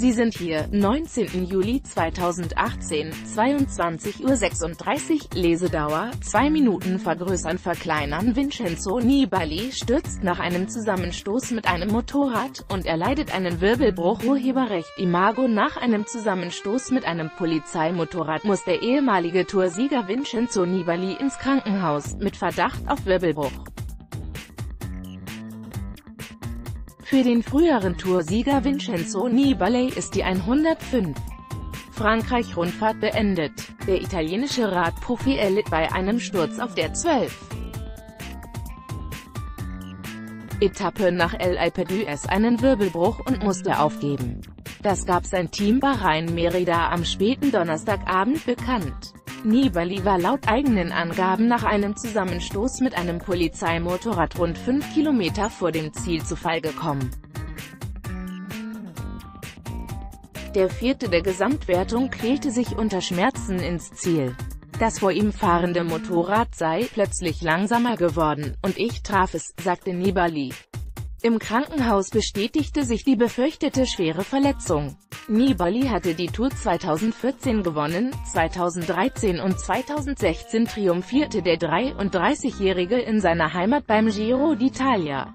Sie sind hier, 19. Juli 2018, 22.36 Uhr, Lesedauer, 2 Minuten vergrößern verkleinern Vincenzo Nibali stürzt nach einem Zusammenstoß mit einem Motorrad, und erleidet einen Wirbelbruch Urheberrecht Imago Nach einem Zusammenstoß mit einem Polizeimotorrad muss der ehemalige Toursieger Vincenzo Nibali ins Krankenhaus, mit Verdacht auf Wirbelbruch. Für den früheren Toursieger Vincenzo Nibali ist die 105 Frankreich-Rundfahrt beendet. Der italienische Radprofi erlitt bei einem Sturz auf der 12. Etappe nach El Alpe einen Wirbelbruch und musste aufgeben. Das gab sein Team Bahrain Merida am späten Donnerstagabend bekannt. Nibali war laut eigenen Angaben nach einem Zusammenstoß mit einem Polizeimotorrad rund 5 Kilometer vor dem Ziel zu Fall gekommen. Der vierte der Gesamtwertung quälte sich unter Schmerzen ins Ziel. Das vor ihm fahrende Motorrad sei plötzlich langsamer geworden, und ich traf es, sagte Nibali. Im Krankenhaus bestätigte sich die befürchtete schwere Verletzung. Nibali hatte die Tour 2014 gewonnen, 2013 und 2016 triumphierte der 33-Jährige in seiner Heimat beim Giro d'Italia.